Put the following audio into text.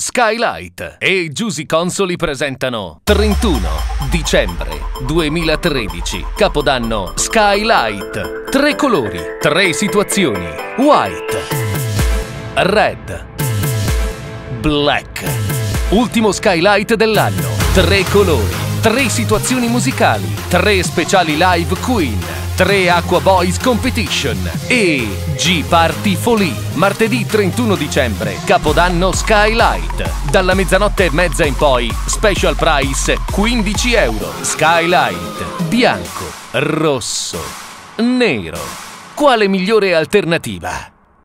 Skylight e Giusy Consoli presentano 31 dicembre 2013 Capodanno Skylight. Tre colori, tre situazioni. White Red Black. Ultimo Skylight dell'anno. Tre colori, tre situazioni musicali Tre speciali live Queen 3 Aqua Boys Competition e G-Party Folie, martedì 31 dicembre, Capodanno Skylight. Dalla mezzanotte e mezza in poi, special price 15 euro. Skylight, bianco, rosso, nero. Quale migliore alternativa?